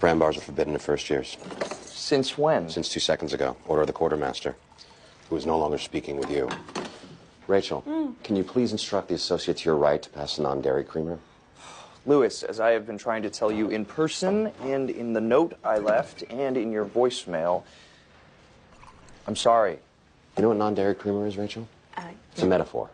Bran bars are forbidden to first years. Since when? Since two seconds ago. Order of the quartermaster, who is no longer speaking with you. Rachel, hmm. can you please instruct the associate to your right to pass a non-dairy creamer? Louis, as I have been trying to tell you in person and in the note I left and in your voicemail, I'm sorry. You know what non-dairy creamer is, Rachel? Uh, It's a metaphor.